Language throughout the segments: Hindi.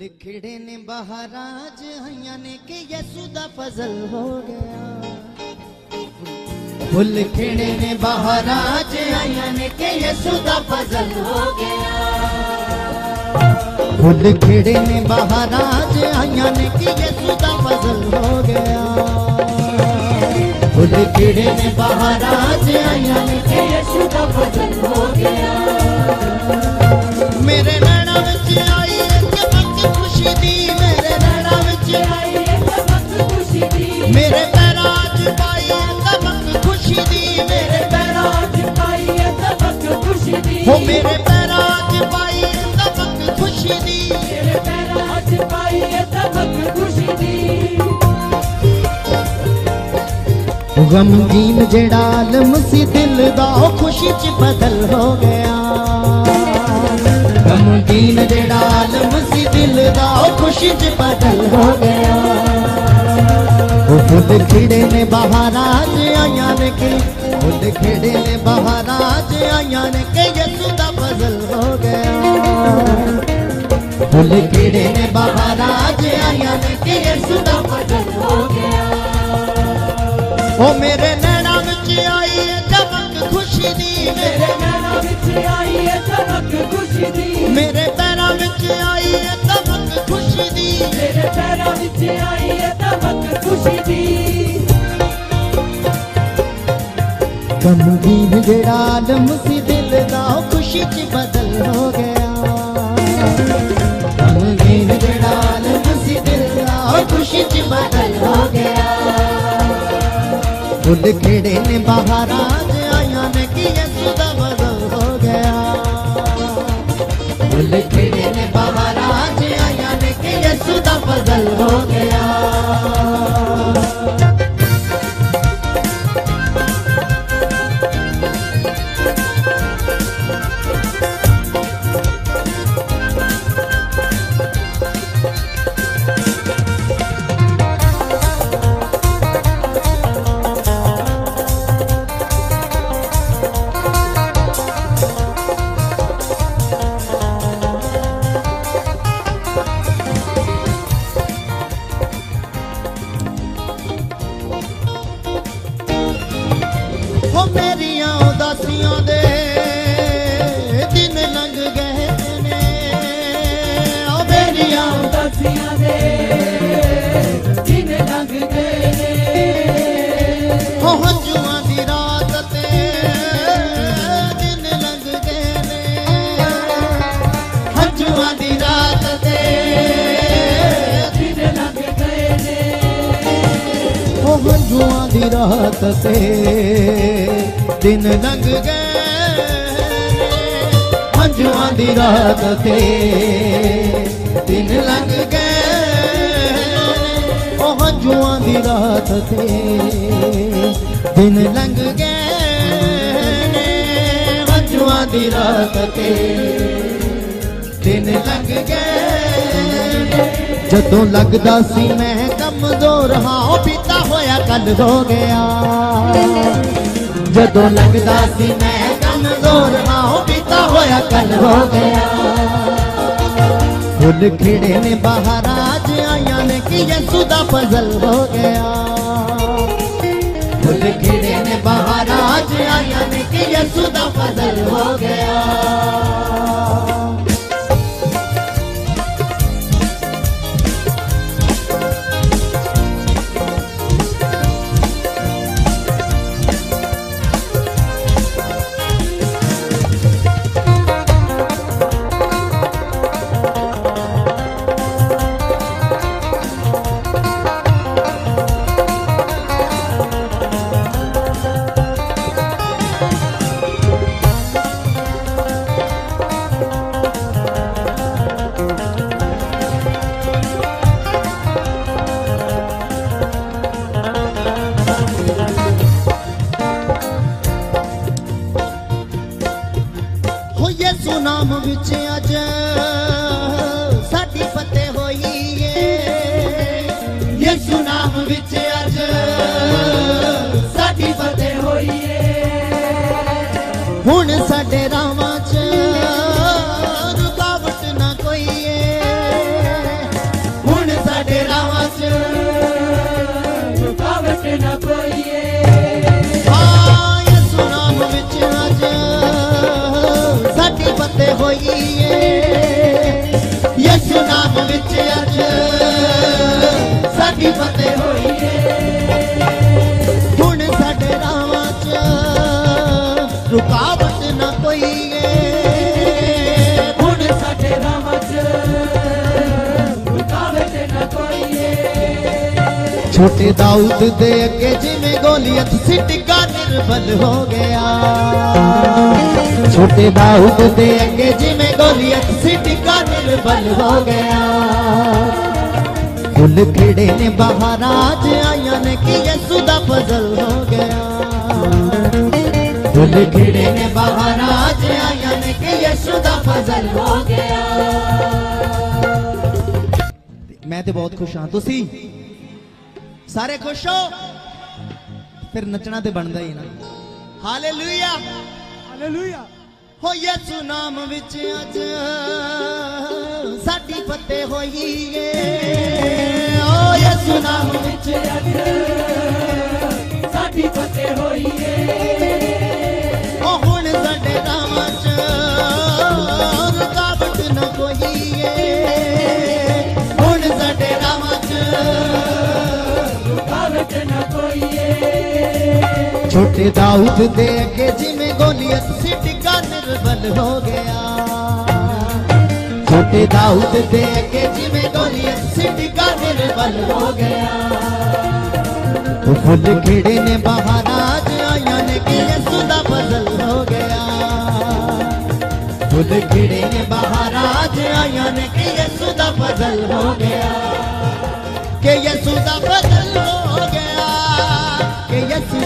लिखड़े ने बहाराज हैया ने के यसुदा फजल हो गया। वो खिड़े ने बहाराज हैया ने के यसुदा फजल हो गया। वो खिड़े ने बहाराज हैया ने के यसुदा फजल हो गया। वो खिड़े ने बहाराज हैया ने के यसुदा फजल हो गया। मेरे नैना बच्चे आई गमगीन जड़ालम सी दिल दा खुशी च बदल हो गया। गमगीन जड़ालम सी दिल दा खुशी च बदल हो गया। खुद खेड़े ने बहाराज आया ने के, खुद खेड़े ने बहाराज आया ने के यसु दा बदल हो गया। खुद खेड़े ने बहाराज ਉਹ ਮੇਰੇ ਨੈਣਾਂ ਵਿੱਚ ਆਈ ਹੈ ਚਮਕ ਖੁਸ਼ੀ ਦੀ। ਮੇਰੇ ਨੈਣਾਂ ਵਿੱਚ ਆਈ ਇੱਕ ਵਕਤ ਖੁਸ਼ੀ ਦੀ। ਮੇਰੇ ਪੈਰਾਂ ਵਿੱਚ ਆਈ ਹੈ ਚਮਕ ਖੁਸ਼ੀ ਦੀ। ਮੇਰੇ ਪੈਰਾਂ ਵਿੱਚ ਆਈ ਇੱਕ ਵਕਤ ਖੁਸ਼ੀ ਦੀ। ਗਮਗੀਨ ਜਿਹੜਾ ਆਲਮ ਸੀ ਦਿਲ ਦਾ ਖੁਸ਼ੀ 'ਚ ਬਦਲ ਹੋ ਗਿਆ। खुद खेड़े ने महाराज आया ने कि बदल हो गया। खुद खेड़े ने महाराज ਹੋ ਮੇਰੀਆਂ ਉਦਾਸੀਆਂ ਦੇ ਦਿਨ ਲੰਘ ਗਏ ਨੇ। ਓ ਮੇਰੀਆਂ ਉਦਾਸੀਆਂ ਦੇ ਦਿਨ ਲੰਘ ਗਏ ਨੇ। ਹੋ ਹੰਝੂਆਂ ਦੀ ਰਾਤ ਤੇ ਦਿਨ ਲੰਘ ਗਏ ਨੇ। ਹੰਝੂਆਂ ਦੀ जुआ दी रात से। दिन लग गए। जुआ दी रात से। दिन लग गए। ओ जुआ दी रात से। दिन लग गए। जुआ दी रात से। दिन लग गए। ਜਦੋਂ ਲੱਗਦਾ ਸੀ ਮੈਂ ਕਮਜ਼ੋਰ ਹਾਂ ਉਹ ਪੀਤਾ ਹੋਇਆ ਕੱਲ ਹੋ ਗਿਆ ਜਦੋਂ ਲੱਗਦਾ ਸੀ ਮੈਂ ਕਮਜ਼ੋਰ ਹਾਂ ਉਹ ਪੀਤਾ ਹੋਇਆ ਕੱਲ ਹੋ ਗਿਆ ਫੁੱਲ ਖਿੜੇ ਨੇ ਬਹਾਰਾਜ ਆਈਆਂ ਨੇ ਕਿ ਯਸੂ ਦਾ ਫਜ਼ਲ ਹੋ ਗਿਆ ਫੁੱਲ ਖਿੜੇ ਨੇ ਬਹਾਰਾਜ ਆਈਆਂ ਨੇ ਕਿ ਯਸੂ ਦਾ ਫਜ਼ਲ ਹੋ ਗਿਆ ਹੋ ਯਿਸੂ ਨਾਮ ਵਿੱਚ ਅੱਜ। ਸਾਡੀ ਫਤਿਹ ਹੋਈ ਏ ਯਿਸੂ ਨਾਮ ਵਿੱਚ ਅੱਜ। ਏ ਯਿਸੂ ਵਿੱਚ ਸਾਡੀ ਫਤਿਹ ਰੁਕਾਵਟ ਨਾ ਕੋਈ ਹੁਣ ਸਾਡੇ ਰੁਕਾਵਟ ਛੋਟੇ ਦਾਊਦ ਦੇ ਅੱਗੇ ਜਿਵੇਂ ਗੋਲੀਅਤ ਸਿੱਟ बल हो गया। छोटे बाहू को दे जी में गोलियत सिटी का दिल निर्बल हो गया। फुल खिड़े ने बाहर आज आया ने किया सुदा फजल हो गया। फुल खिड़े ने बाहर आज आया ने किया सुदा फजल हो गया। मैं तो बहुत खुश हाँ तुसी? सारे खुश हो? ਫਿਰ ਨੱਚਣਾ ਤੇ ਬਣਦਾ ਹੀ ਨਾ। ਹਾਲੇਲੂਇਆ ਹਾਲੇਲੂਇਆ ਹੋ ਯਿਸੂ ਨਾਮ ਵਿੱਚ ਅੱਜ। ਸਾਡੀ ਫਤਿਹ ਹੋਈ ਏ। ਓ ਯਿਸੂ ਨਾਮ ਵਿੱਚ ਵਿੱਚ ਅੱਜ। ਸਾਡੀ ਫਤਿਹ ਹੋਈ ਏ। छोटे दाऊद दे के में गोलियत से टिका निर्बल हो गया। छोटे दाऊद दे के में गोलियत से टिका निर्बल हो गया। फुल खिड़े ने बहाना आज आया ने कि सुधा बदल हो गया। फुल खिड़े ने बहाना आज आया ने कि सुधा बदल हो गया। के ये सुधा बदल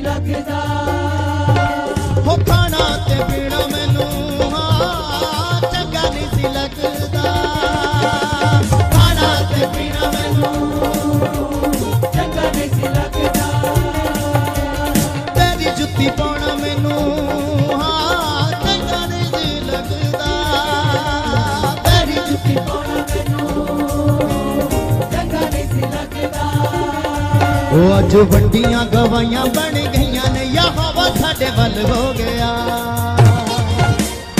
la piedad. ਉਹ ਅੱਜ ਵੱਡੀਆਂ ਗਵਾਈਆਂ ਬਣ ਗਈਆਂ ਨੇ ਯਹੋਵਾ ਸਾਡੇ ਵੱਲ ਹੋ ਗਿਆ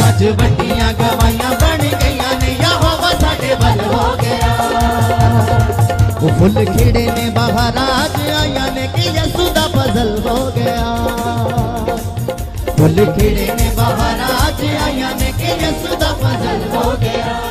ਅੱਜ ਵੱਡੀਆਂ ਗਵਾਈਆਂ ਬਣ ਗਈਆਂ ਨੇ ਯਹੋਵਾ ਸਾਡੇ ਵੱਲ ਹੋ ਗਿਆ ਉਹ ਫੁੱਲ ਖਿੜੇ ਨੇ ਬਾਹਰ ਆਜ ਆਈਆਂ ਨੇ ਕਿ ਯਸੂ ਦਾ ਫਜ਼ਲ ਹੋ ਗਿਆ ਫੁੱਲ ਖਿੜੇ ਨੇ ਬਾਹਰ ਆਜ ਆਈਆਂ ਨੇ ਕਿ ਯਸੂ ਦਾ ਫਜ਼ਲ ਹੋ ਗਿਆ